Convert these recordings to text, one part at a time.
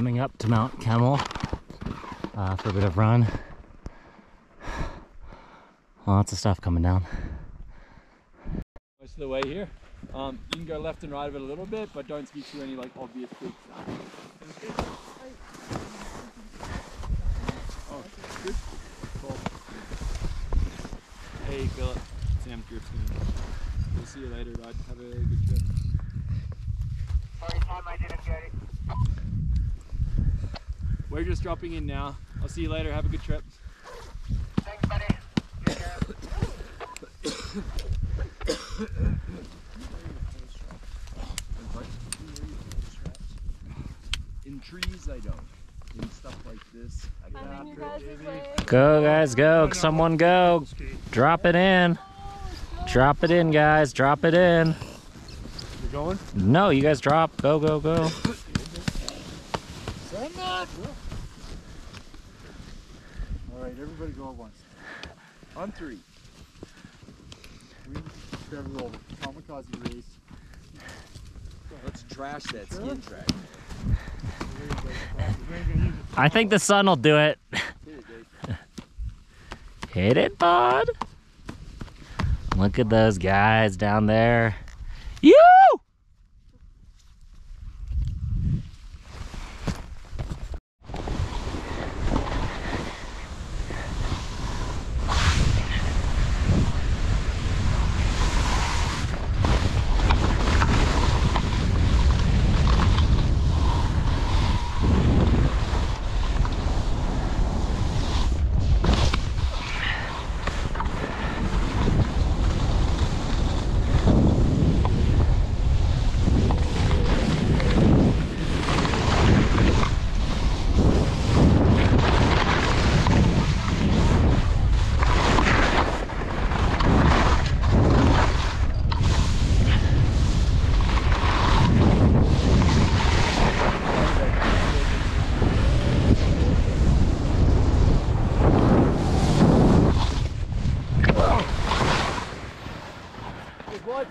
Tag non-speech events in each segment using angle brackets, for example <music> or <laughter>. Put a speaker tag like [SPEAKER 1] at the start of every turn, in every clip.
[SPEAKER 1] coming up to Mount Camel uh, for a bit of run. Lots of stuff coming down.
[SPEAKER 2] most of the way here. Um, you can go left and right of it a little bit, but don't speak to any like obvious big signs. Oh, good. Cool. Hey, Philip. Sam Griffin. We'll see you later, bud. Have a good trip.
[SPEAKER 3] Sorry, Tom, I didn't get it.
[SPEAKER 2] We're just dropping in now. I'll see you later. Have a good trip.
[SPEAKER 3] Thanks, buddy. Take care.
[SPEAKER 2] In trees, I don't. In stuff like this, I
[SPEAKER 4] I'm in your.
[SPEAKER 1] Go, guys, go. Someone go. Drop it in. Drop it in, guys. Drop it in.
[SPEAKER 2] You're going?
[SPEAKER 1] No, you guys drop. Go, go, go.
[SPEAKER 2] Send! Alright, everybody go at once. On three. We Trevor over. Kamikaze race.
[SPEAKER 5] Let's trash that skin track.
[SPEAKER 1] I think the sun will do it. <laughs>
[SPEAKER 5] Hit it, Dave.
[SPEAKER 1] Bud. Look at those guys down there. You!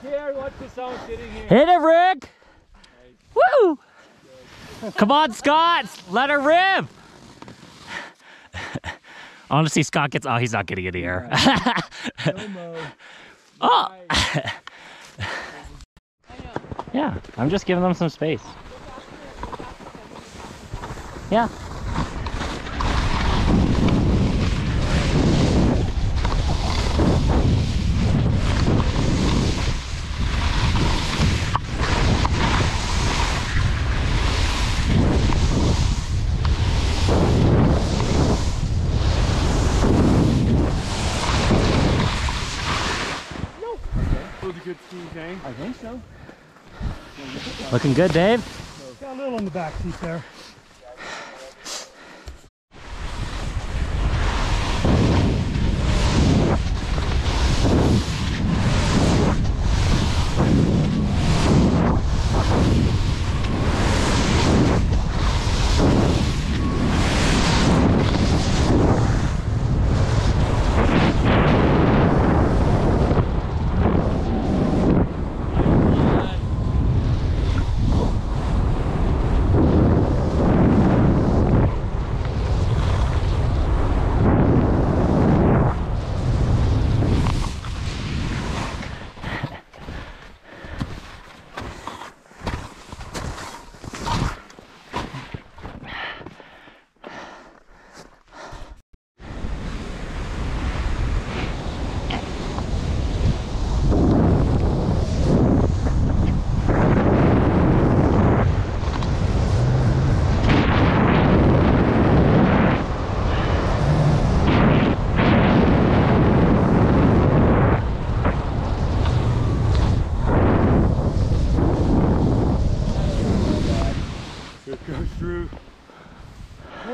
[SPEAKER 2] The sound sitting here.
[SPEAKER 1] Hit it, Rick! Woo! Come on, Scott! Let her rip! I want to see Scott gets. Oh, he's not getting in the air. <laughs> oh! yeah, I'm just giving them some space. Yeah.
[SPEAKER 2] A good ski thing. I think so.
[SPEAKER 1] Looking good, Dave?
[SPEAKER 6] Got a little in the back seat there.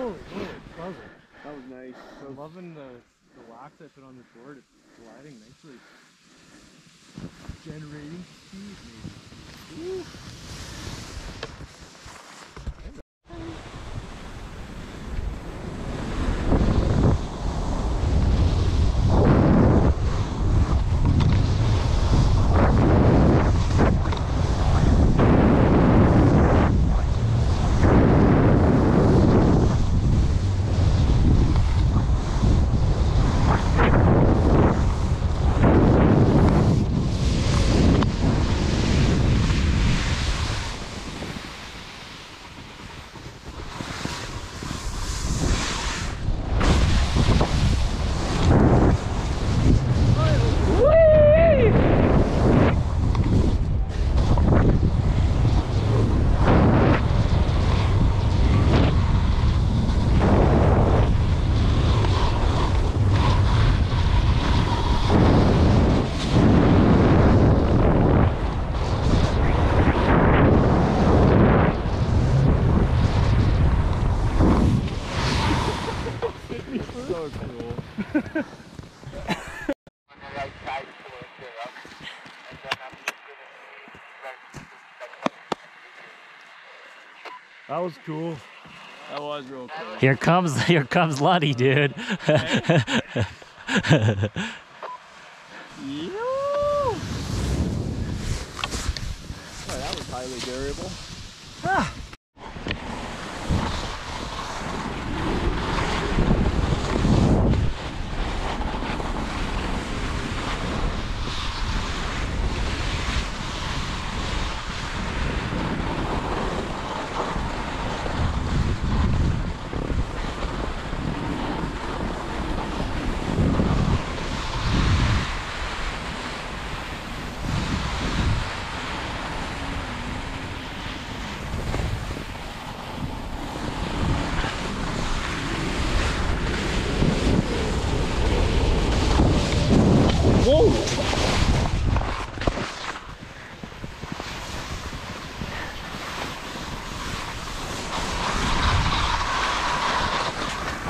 [SPEAKER 6] Holy, puzzle.
[SPEAKER 2] That was nice.
[SPEAKER 6] I'm loving the, the wax I put on the board. It's gliding nicely.
[SPEAKER 2] Generating speed, maybe. <laughs>
[SPEAKER 6] That was cool.
[SPEAKER 2] That was real cool.
[SPEAKER 1] Here comes <laughs> here comes Luddy, dude. <laughs>
[SPEAKER 2] highly variable.
[SPEAKER 1] Ah,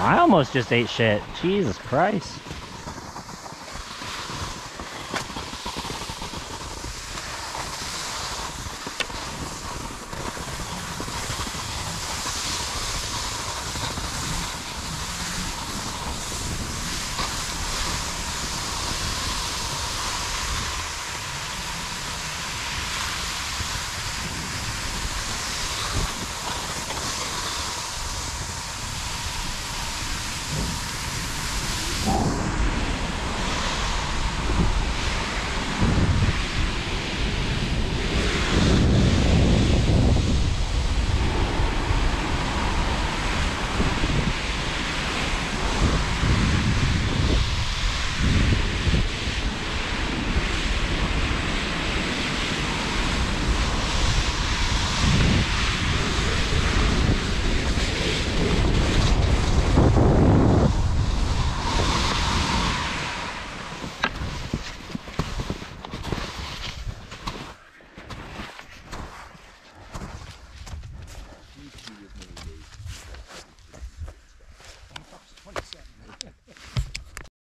[SPEAKER 1] I almost just ate shit. Jesus Christ.